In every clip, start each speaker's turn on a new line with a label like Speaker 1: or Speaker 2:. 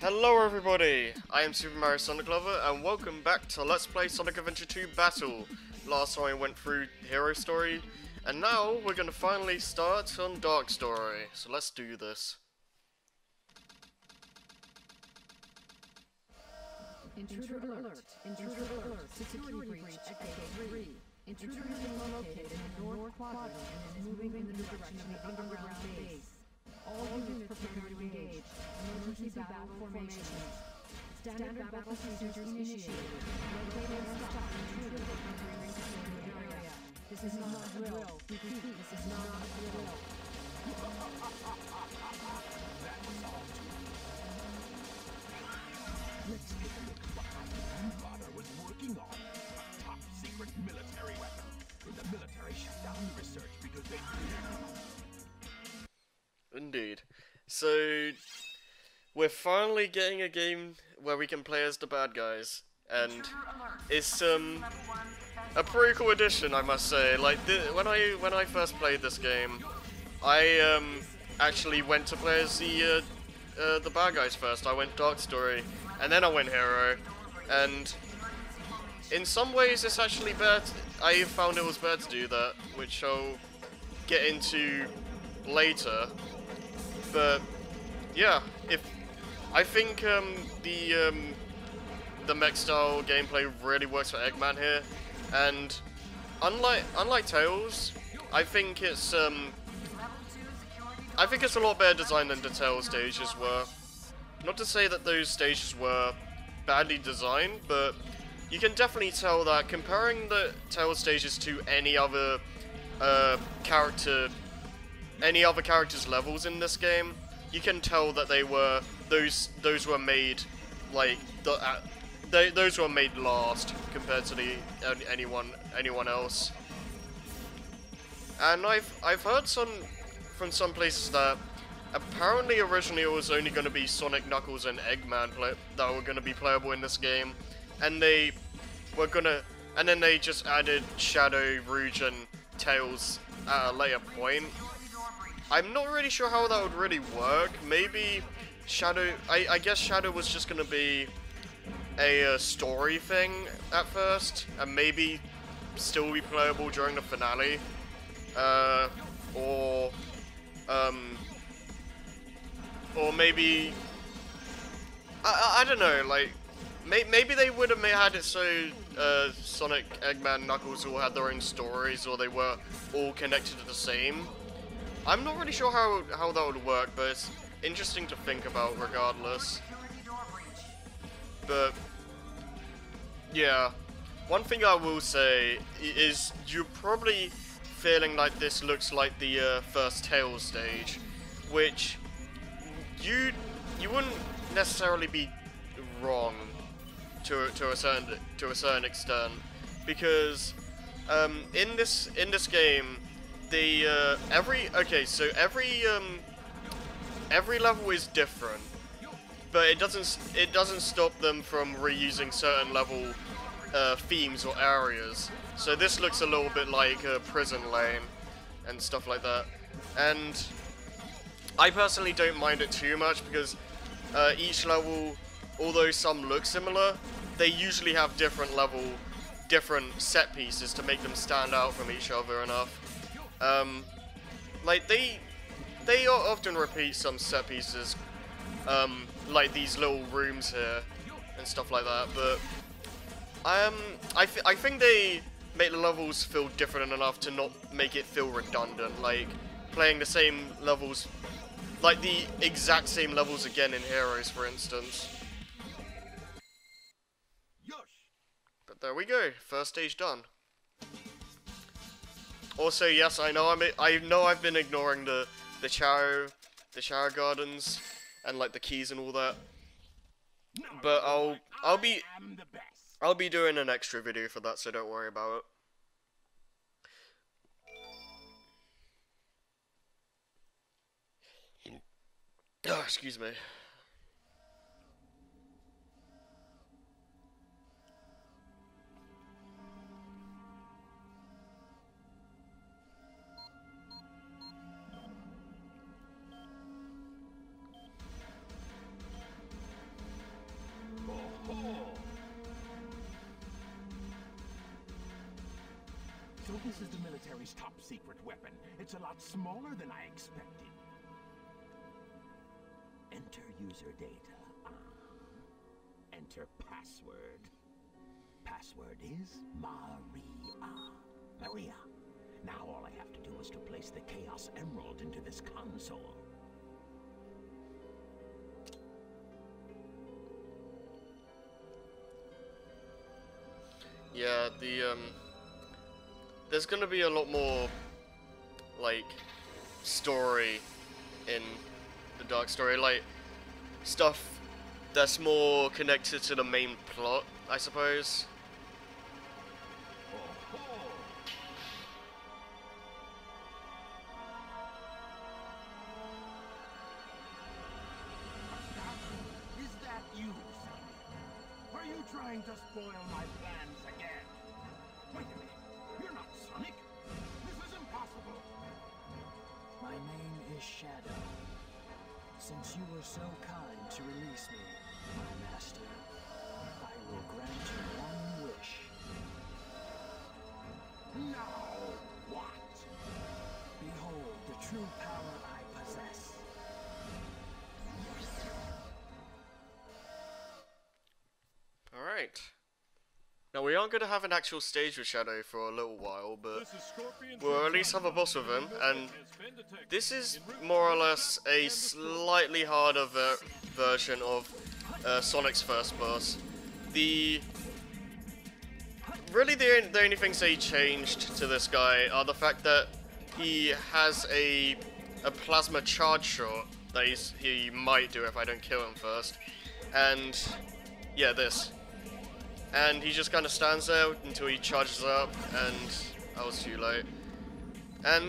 Speaker 1: Hello everybody, I am Super Mario Sonic Lover and welcome back to Let's Play Sonic Adventure 2 Battle. Last time I went through Hero Story, and now we're going to finally start on Dark Story, so let's do this.
Speaker 2: Intruder alert! Intruder alert! Security breach at Gate 3. Intruder been located in the north quadrant and is moving in the direction of the underground base. All units prepare to engage. Emergency battle formations. Standard battle procedures initiated. Locate and stop intruder from entering the area. This is not a drill. Repeat, this is not a drill.
Speaker 3: Let's take a look at what my grandfather was working on. A top secret military weapon. The military shut down the research because they
Speaker 1: Indeed. So, we're finally getting a game where we can play as the bad guys, and it's um a pretty cool addition, I must say. Like when I when I first played this game, I um actually went to play as the uh, uh, the bad guys first. I went Dark Story, and then I went Hero, and in some ways it's actually better. I found it was better to do that, which I'll get into later. But yeah, if I think um, the um, the mech style gameplay really works for Eggman here, and unlike unlike Tails, I think it's um, I think it's a lot better designed than the Tails stages were. Not to say that those stages were badly designed, but you can definitely tell that comparing the Tails stages to any other uh, character any other characters' levels in this game, you can tell that they were those those were made like the uh, they, those were made last compared to the an- anyone anyone else. And I've I've heard some from some places that apparently originally it was only going to be Sonic, Knuckles, and Eggman that were going to be playable in this game, and they were gonna and then they just added Shadow, Rouge, and Tails at a later point. I'm not really sure how that would really work. Maybe Shadow. I, I guess Shadow was just gonna be a story thing at first, and maybe still be playable during the finale, uh, or um, or maybe I, I, I don't know. Like may, maybe they would have had it so uh, Sonic, Eggman, Knuckles all had their own stories, or they were all connected to the same. I'm not really sure how how that would work, but it's interesting to think about regardless. But yeah, one thing I will say is you're probably feeling like this looks like the uh, first Tails stage, which you you wouldn't necessarily be wrong to to a certain to a certain extent because um, in this in this game the uh, every okay so every um, every level is different but it doesn't it doesn't stop them from reusing certain level uh, themes or areas. So this looks a little bit like a prison lane and stuff like that. And I personally don't mind it too much because uh, each level although some look similar they usually have different level different set pieces to make them stand out from each other enough um, like they they often repeat some set pieces, um, like these little rooms here and stuff like that. But um, I th- I think they make the levels feel different enough to not make it feel redundant. Like playing the same levels, like the exact same levels again in Heroes, for instance. But there we go, first stage done. Also, yes, I know I'm I know I've been ignoring the the Chao the Chao gardens and like the keys and all that. But I'll I'll be. I'll be doing an extra video for that, so don't worry about it. Oh, excuse me.
Speaker 3: It's a lot smaller than I expected. Enter user data. Uh, enter password. Password is Maria. Maria. Now all I have to do is to place the Chaos Emerald into this console.
Speaker 1: Yeah, the um there's gonna be a lot more like story in the dark story, like stuff that's more connected to the main plot, I suppose.
Speaker 3: Now
Speaker 1: we aren't gonna have an actual stage with Shadow for a little while, but
Speaker 4: This is Scorpion
Speaker 1: we'll at least have a boss with him, and this is more or less a slightly harder ver version of uh, Sonic's first boss. The really the, the only things they changed to this guy are the fact that he has a a plasma charge shot that he's, he might do if I don't kill him first, and yeah, this. And he just kind of stands there until he charges up, and I was too late. And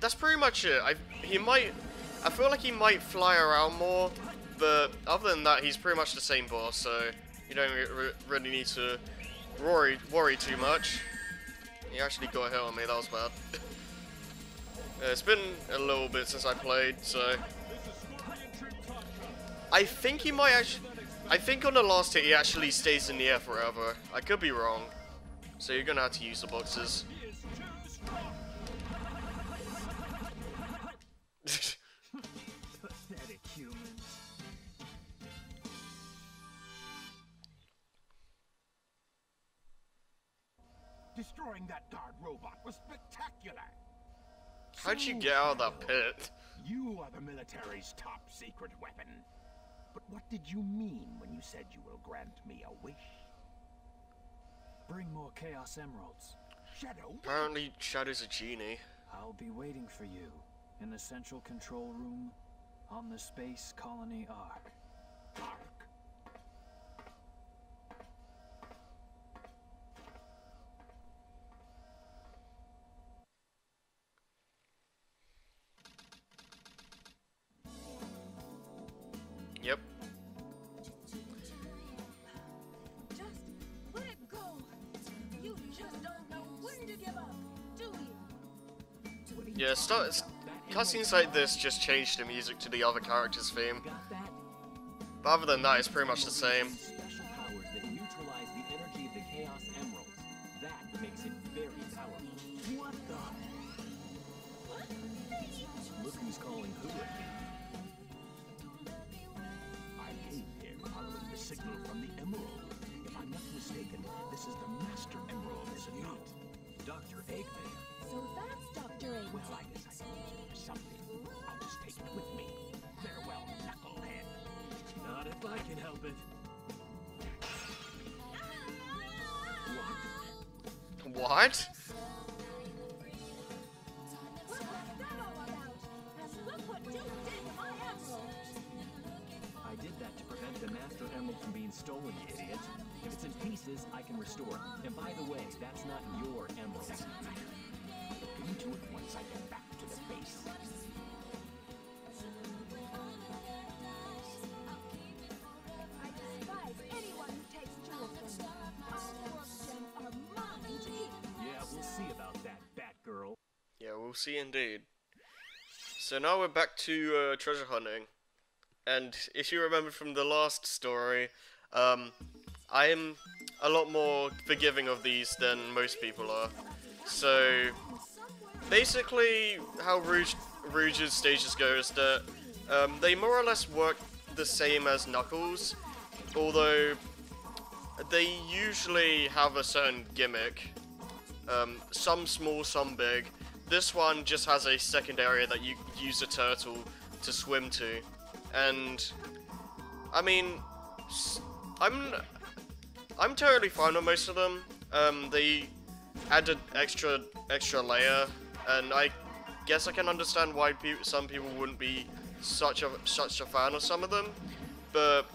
Speaker 1: that's pretty much it. I he might, I feel like he might fly around more, but other than that, he's pretty much the same boss. So you don't re re- really need to worry worry too much. He actually got a hit on me. That was bad. It's been a little bit since I played, so I think he might actually. I think on the last hit he actually stays in the air forever. I could be wrong. So you're gonna have to use the boxes.
Speaker 3: Destroying that guard robot was spectacular.
Speaker 1: How'd you get out of that pit?
Speaker 3: You are the military's top secret weapon. But what did you mean when you said you will grant me a wish?
Speaker 5: Bring more Chaos Emeralds.
Speaker 3: Shadow,
Speaker 1: Apparently Shadow's a genie.
Speaker 5: I'll be waiting for you in the central control room on the Space Colony Ark.
Speaker 1: Yeah, start, cutscenes like this just change the music to the other character's theme. But other than that, it's pretty much the same.
Speaker 3: Can it.
Speaker 6: And
Speaker 7: by the way, that's not your emerald.
Speaker 3: Look into it once I get back to the base.
Speaker 7: Yeah, we'll see about that, Batgirl.
Speaker 1: Yeah, we'll see indeed. So now we're back to uh, treasure hunting. And if you remember from the last story, um, I'm a lot more forgiving of these than most people are. So basically, how Rouge Rouge's stages go is that um, they more or less work the same as Knuckles, although they usually have a certain gimmick. Um, some small, some big. This one just has a second area that you use a turtle to swim to, and I mean, I'm I'm totally fine with most of them. Um, they added extra extra layer, and I guess I can understand why pe some people wouldn't be such a such a fan of some of them, but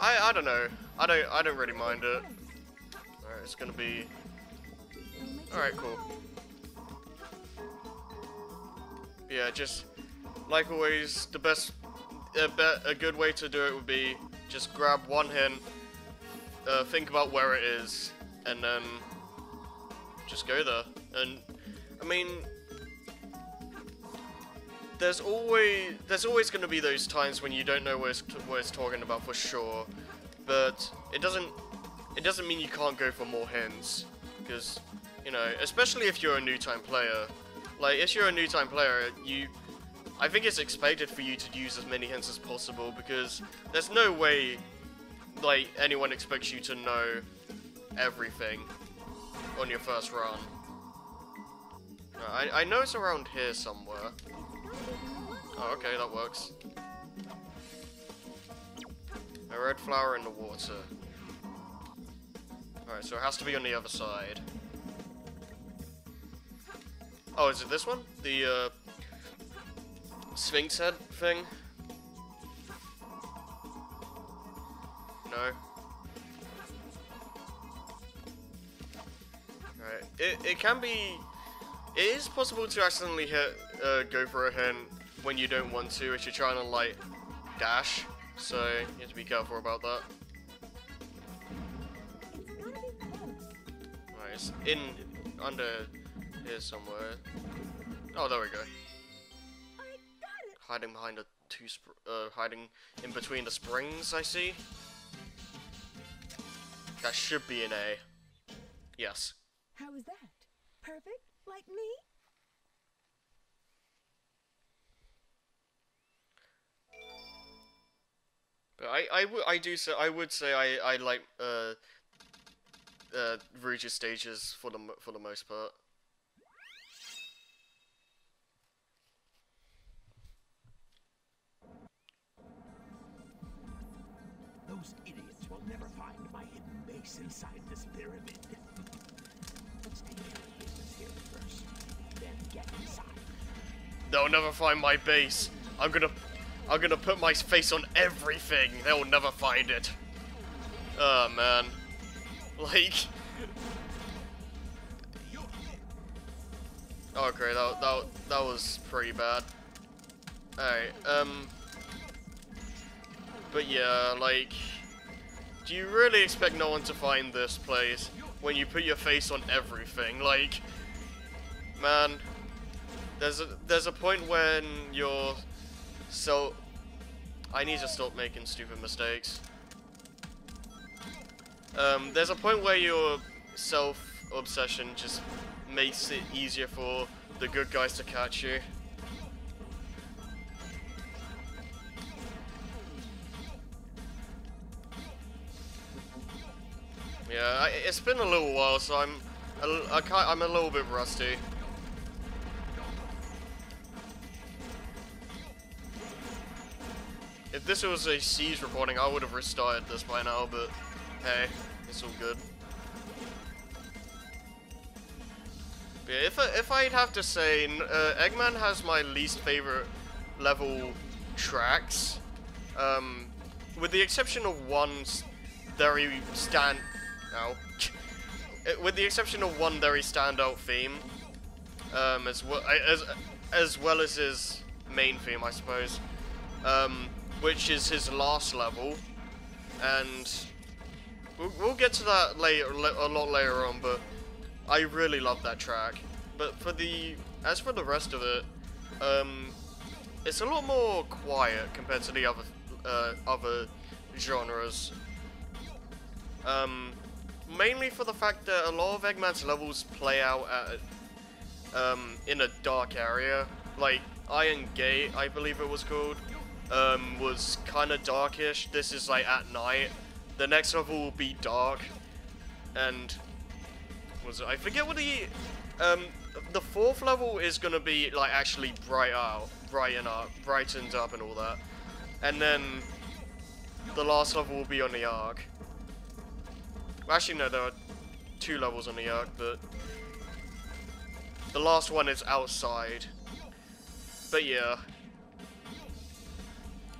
Speaker 1: I I don't know. I don't I don't really mind it. Alright, it's gonna be alright, cool. Yeah, just like always, the best a, be a good way to do it would be just grab one hint, uh, think about where it is, and then just go there. And I mean, there's always there's always going to be those times when you don't know what it's, what it's talking about for sure, but it doesn't it doesn't mean you can't go for more hints because you know, especially if you're a new time player. Like if you're a new time player, you I think it's expected for you to use as many hints as possible because there's no way like anyone expects you to know everything on your first run. I, I know it's around here somewhere. Oh, okay, that works. A red flower in the water. Alright, so it has to be on the other side. Oh, is it this one? The, uh, Sphinx head thing? No. Alright. It, it can be... It is possible to accidentally hit, uh, go for a hint when you don't want to if you're trying to, like, dash. So, you have to be careful about that. Alright, it's in... under here somewhere. Oh, there we go. Hiding behind the two, uh, hiding in between the springs, I see. That should be an A. Yes.
Speaker 6: How is that? Perfect? Like me?
Speaker 1: But I, I, w- I do say, I would say I, I like, uh, uh, Rouge's stages for the, for the most part.
Speaker 3: Inside this pyramid. Let's take care of business here first, then get inside.
Speaker 1: They'll never find my base. I'm gonna, I'm gonna put my face on everything. They'll never find it. Oh man, like. Okay, that that that was pretty bad. Alright, um. But yeah, like, do you really expect no one to find this place when you put your face on everything? Like, man, there's a there's a point when you're so. I need to stop making stupid mistakes. Um, there's a point where your self-obsession just makes it easier for the good guys to catch you. Yeah, it's been a little while, so I'm I'm a little bit rusty. If this was a siege recording, I would have restarted this by now, but hey, it's all good. But yeah, if, I, if I'd have to say, uh, Eggman has my least favorite level tracks, um, with the exception of one very stand... Ow. With the exception of one very standout theme, um, as well as as well as his main theme, I suppose, um, which is his last level, and we'll, we'll get to that later, a lot later on. But I really love that track. But for the as for the rest of it, um, it's a lot more quiet compared to the other uh, other genres. Um, mainly for the fact that a lot of Eggman's levels play out at, um, in a dark area. Like, Iron Gate, I believe it was called, um, was kind of darkish. This is like at night. The next level will be dark, and was it? I forget what the um the fourth level is gonna be like actually bright out, brighten up, brightened up, and all that, and then the last level will be on the Ark. Actually, no, there are two levels on the Ark, but the last one is outside. But yeah,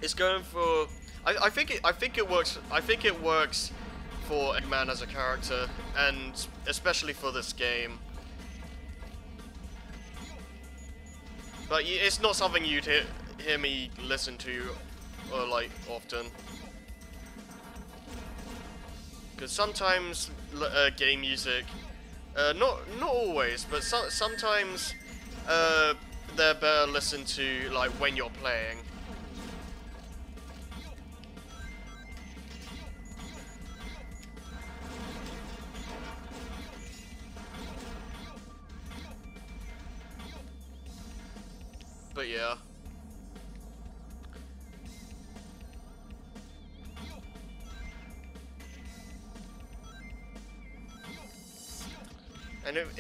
Speaker 1: it's going for. I, I think it. I think it works. I think it works for Eggman as a character, and especially for this game. But it's not something you'd hear, hear me listen to, or like often. Because sometimes uh, game music, uh, not not always, but so- sometimes uh, they're better listened to like when you're playing. But yeah.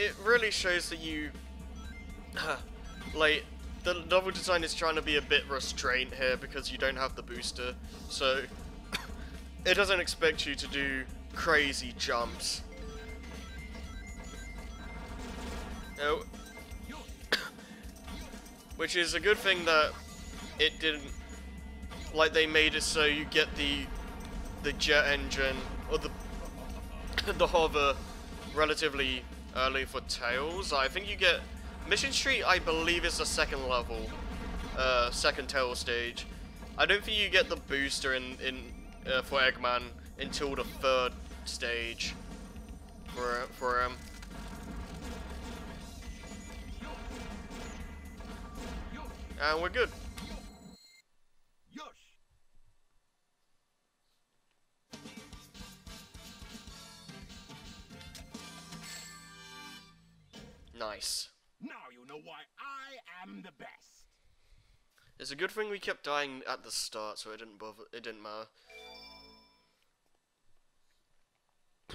Speaker 1: It, really shows that you, like, the level design is trying to be a bit restrained here because you don't have the booster. So, it doesn't expect you to do crazy jumps. Oh, which is a good thing that it didn't like they made it so you get the the jet engine or the the hover relatively early for tails. I think you get mission street i believe is the second level uh second tail stage. I don't think you get the booster in in uh, for eggman until the third stage for for him. And we're good nice
Speaker 3: Now you know why I am the best.
Speaker 1: It's a good thing we kept dying at the start, so it didn't bother. It didn't matter.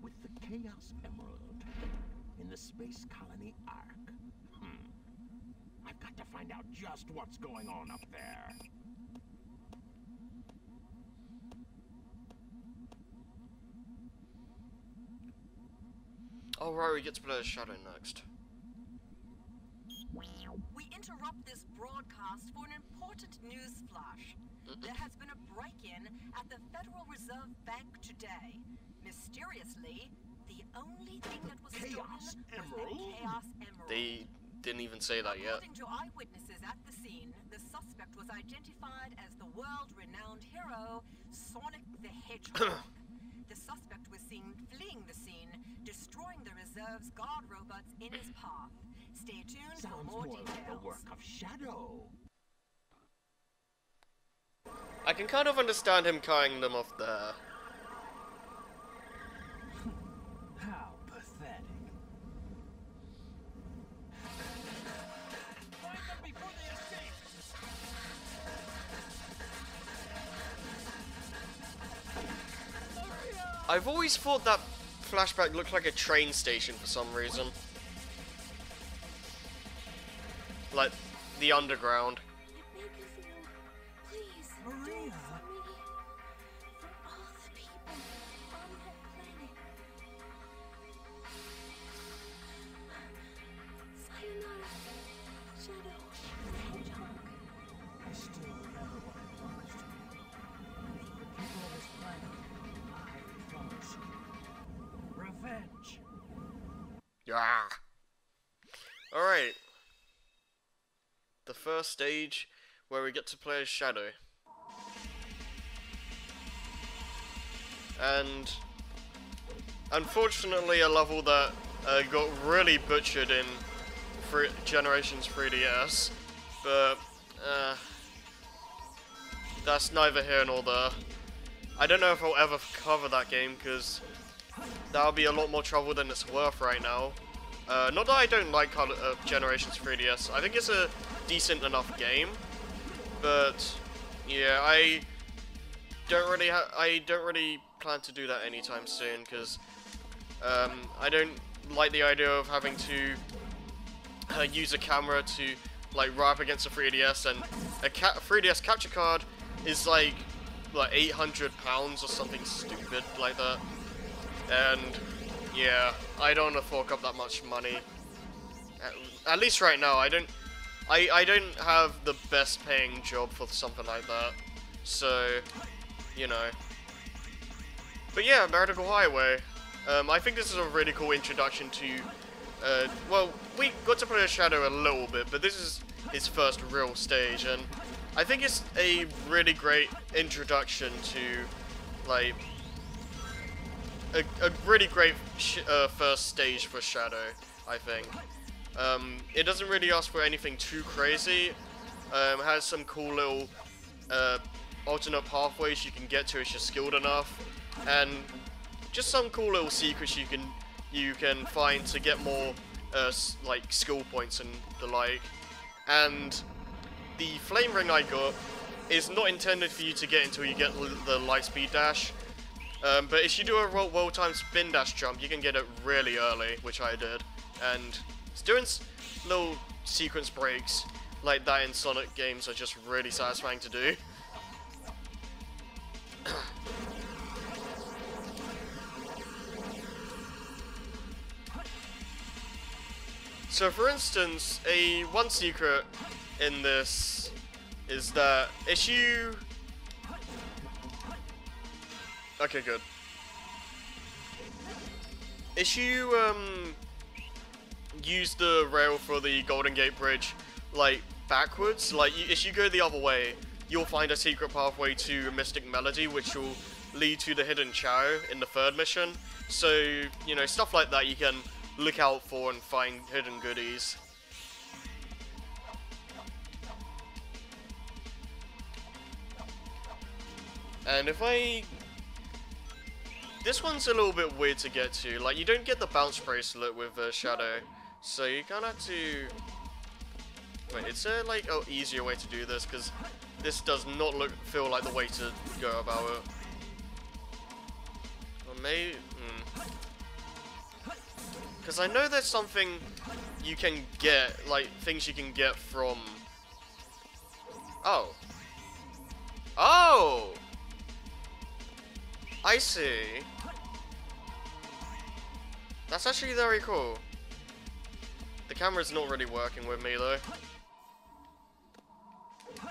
Speaker 3: With the Chaos Emerald in the Space Colony Ark. Hmm. I've got to find out just what's going on up there.
Speaker 1: Oh Rory gets get to play as Shadow next.
Speaker 2: We interrupt this broadcast for an important news flash. There has been a break-in at the Federal Reserve Bank today. Mysteriously, the only thing that was
Speaker 3: Chaos
Speaker 2: stolen
Speaker 3: Emerald?
Speaker 2: was the Chaos Emerald.
Speaker 1: They didn't even say that yet.
Speaker 2: According to eyewitnesses at the scene, the suspect was identified as the world-renowned hero Sonic the Hedgehog. the suspect was seen fleeing the scene, destroying the reserve's guard robots in his path. Stay tuned for
Speaker 3: Sounds
Speaker 2: more
Speaker 3: more like
Speaker 2: details.
Speaker 3: the work of Shadow.
Speaker 1: I can kind of understand him carrying them off there. I've always thought that flashback looked like a train station for some reason. Like the underground. Yeah. Alright. The first stage where we get to play as Shadow. And unfortunately a level that uh, got really butchered in Generations 3DS. But uh, that's neither here nor there. I don't know if I'll ever cover that game because that'll be a lot more trouble than it's worth right now. Uh, not that I don't like uh, Generations 3DS. I think it's a decent enough game, but yeah, I don't really I don't really plan to do that anytime soon because um, I don't like the idea of having to uh, use a camera to like right up against a 3DS and a ca 3DS capture card is like like 800 pounds or something stupid like that and yeah I don't want to fork up that much money. At, at least right now I don't I, I don't have the best paying job for something like that. So you know. But yeah Radical Highway. Um, I think this is a really cool introduction to uh, well, we got to play a Shadow a little bit, but this is his first real stage, and I think it's a really great introduction to, like, a, a really great uh, first stage for Shadow, I think. Um, it doesn't really ask for anything too crazy, um, has some cool little uh, alternate pathways you can get to if you're skilled enough, and just some cool little secrets you can you can find to get more uh, like skill points and the like. And the flame ring I got is not intended for you to get until you get the light speed dash. Um, but if you do a well timed spin dash jump, you can get it really early, which I did. And doing little sequence breaks like that in Sonic games are just really satisfying to do. So for instance, a one secret in this is that if you... Okay, good. If you um, use the rail for the Golden Gate Bridge, like, backwards, like, you, if you go the other way, you'll find a secret pathway to Mystic Melody, which will lead to the Hidden Chao in the third mission. So, you know, stuff like that you can look out for and find hidden goodies. And if I... This one's a little bit weird to get to. Like, you don't get the bounce bracelet with uh, Shadow. So you kind of have to... Wait, is there, like, an easier way to do this? Because this does not look feel like the way to go about it. Or maybe... Hmm. Because I know there's something you can get, like, things you can get from... Oh. Oh! I see. That's actually very cool. The camera's not really working with me, though.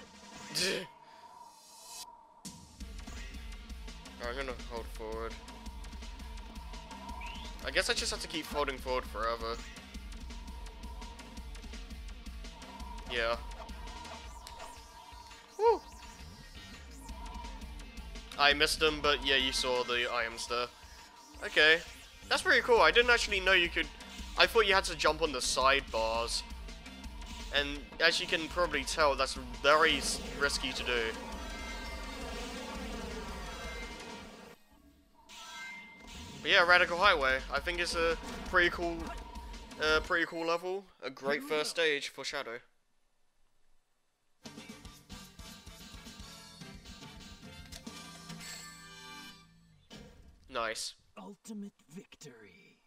Speaker 1: I'm gonna hold forward. I guess I just have to keep folding forward forever. Yeah. I missed them, but yeah, you saw the I am stir. Okay. That's pretty cool. I didn't actually know you could... I thought you had to jump on the sidebars. And as you can probably tell, that's very risky to do. But yeah, Radical Highway. I think it's a pretty cool, pretty cool level. A great first stage for Shadow. Nice.
Speaker 5: Ultimate victory.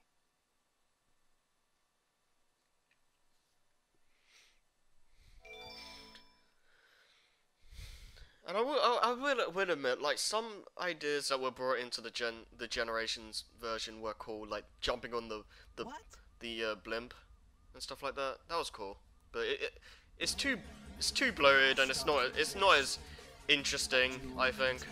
Speaker 1: And I will, I will, will admit, like some ideas that were brought into the gen, the generations version were cool, like jumping on the the
Speaker 5: What?
Speaker 1: the uh, blimp and stuff like that. That was cool, but it, it it's too it's too bloated and it's not it's not as interesting. I think.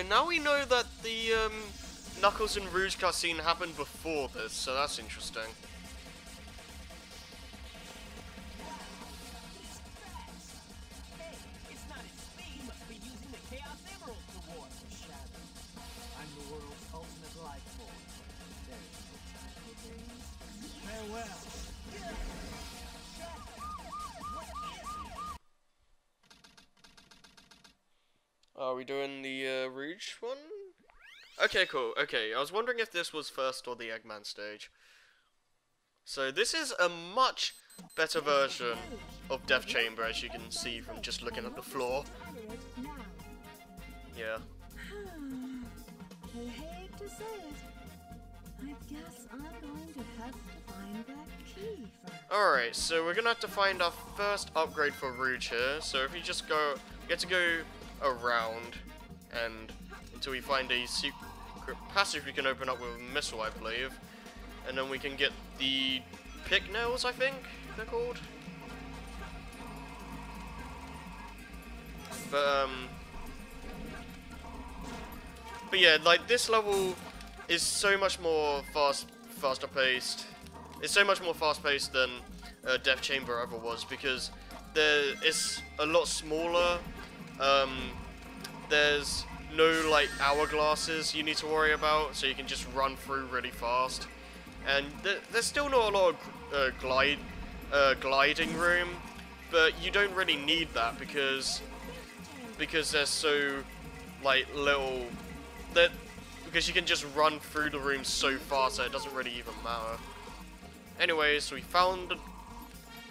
Speaker 6: So
Speaker 1: now we know that the um, Knuckles and Rouge cutscene happened before this, so that's interesting. We doing the uh, Rouge one? Okay, cool. Okay, I was wondering if this was first or the Eggman stage. So this is a much better version of Death Chamber, as you can see from just looking at the floor. Yeah.
Speaker 2: I hate to say it. I guess I'm going to have to find that key.
Speaker 1: Alright, so we're gonna have to find our first upgrade for Rouge here. So if you just go, you get to go around and until we find a secret passage we can open up with a missile, I believe. And then we can get the pick nails, I think they're called. But um, but yeah, like this level is so much more fast, faster paced. It's so much more fast paced than uh, Death Chamber ever was because there it's a lot smaller. Um, there's no like hourglasses you need to worry about, so you can just run through really fast. And th- there's still not a lot of uh, glide uh, gliding room, but you don't really need that because because there's so like little that because you can just run through the room so fast that it doesn't really even matter. Anyways, we found the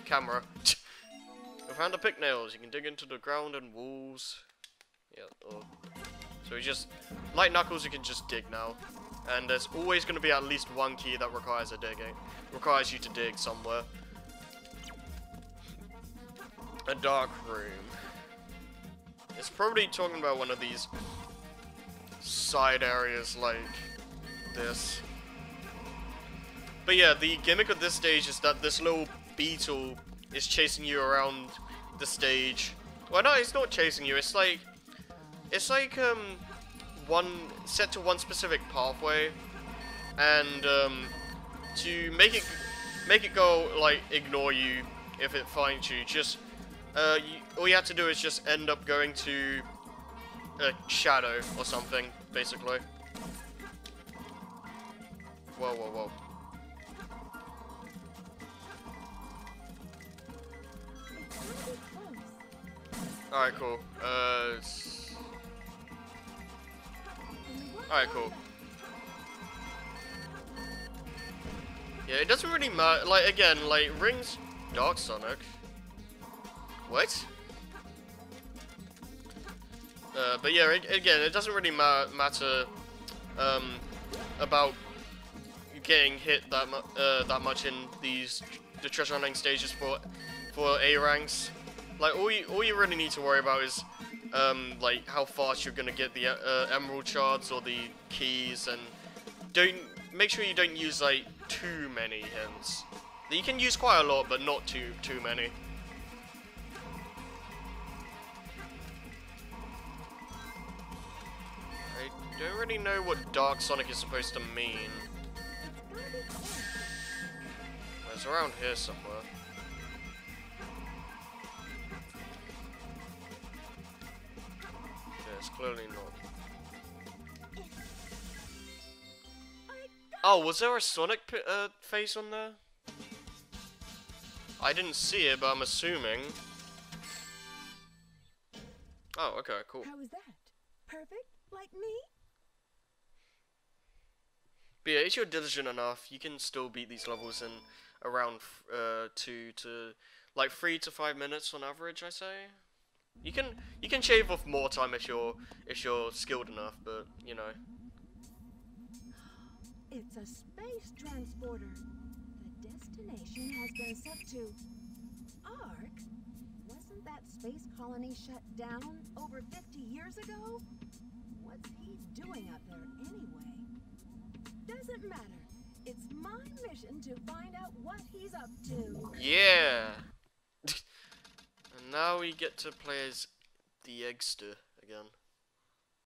Speaker 1: camera. found the pick nails. You can dig into the ground and walls. Yeah. Oh. Or, so you just like Knuckles. You can just dig now, and there's always going to be at least one key that requires a digging, requires you to dig somewhere. A dark room. It's probably talking about one of these side areas like this. But yeah, the gimmick of this stage is that this little beetle is chasing you around the stage. Well, no, it's not chasing you. It's like, it's like um, one set to one specific pathway, and um, to make it make it go like ignore you if it finds you. Just uh, you, all you have to do is just end up going to a shadow or something, basically. Whoa, whoa, whoa. Alright, cool. Uh, Alright, cool. Yeah, it doesn't really matter. Like, again, like, rings Dark Sonic. What? Uh, but yeah, ag- again, it doesn't really ma matter um, about getting hit that mu- uh, that much in these the treasure hunting stages for for A ranks. Like all you all you really need to worry about is um, like how fast you're gonna get the uh, emerald shards or the keys, and don't make sure you don't use like too many hints. You can use quite a lot, but not too too many. I don't really know what Dark Sonic is supposed to mean. It's around here somewhere. It's clearly not. Oh, was there a Sonic uh, face on there? I didn't see it, but I'm assuming. Oh, okay, cool.
Speaker 2: How was that? Perfect? Like me?
Speaker 1: But yeah, if you're diligent enough, you can still beat these levels in around uh, two to like three to five minutes on average. I say. You can you can shave off more time if you're if you're skilled enough, but you know.
Speaker 2: It's a space transporter. The destination has been set to Ark. Wasn't that space colony shut down over 50 years ago? What's he doing up there anyway? Doesn't matter. It's my mission to find out what he's up to.
Speaker 1: Yeah. Now we get to play as the Eggster again.